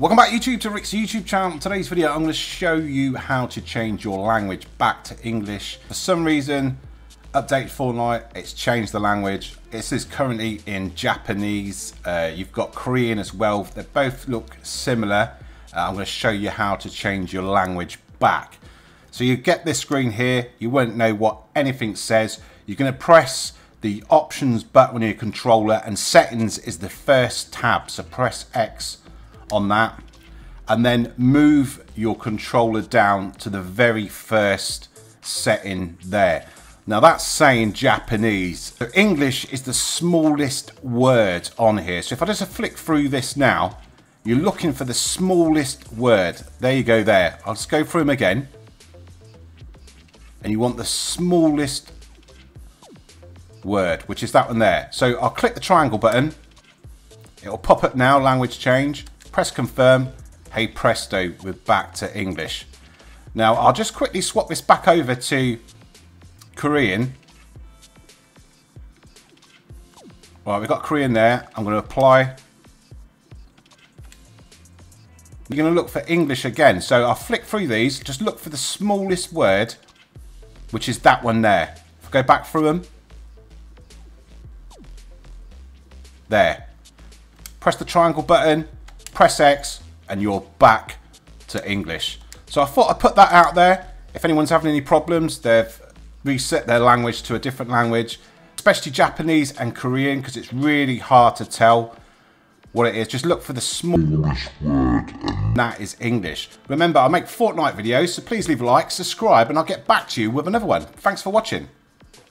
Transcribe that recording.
Welcome back YouTube to Rick's YouTube channel. In today's video I'm going to show you how to change your language back to English. For some reason, update Fortnite, it's changed the language. This is currently in Japanese. Uh, you've got Korean as well. They both look similar. Uh, I'm going to show you how to change your language back. So you get this screen here, you won't know what anything says. You're going to press the options button on your controller and settings is the first tab. So press X on that and then move your controller down to the very first setting there. Now that's saying Japanese. So English is the smallest word on here. So if I just flick through this now, you're looking for the smallest word. There you go there. I'll just go through them again. And you want the smallest word, which is that one there. So I'll click the triangle button. It'll pop up now, language change press confirm, hey presto, we're back to English. Now I'll just quickly swap this back over to Korean. Right, we've got Korean there. I'm going to apply. You're going to look for English again. So I'll flick through these. Just look for the smallest word, which is that one there. If I go back through them. There. Press the triangle button press X, and you're back to English. So I thought I'd put that out there. If anyone's having any problems, they've reset their language to a different language, especially Japanese and Korean, because it's really hard to tell what it is. Just look for the smallest word, that is English. Remember, I make Fortnite videos, so please leave a like, subscribe, and I'll get back to you with another one. Thanks for watching.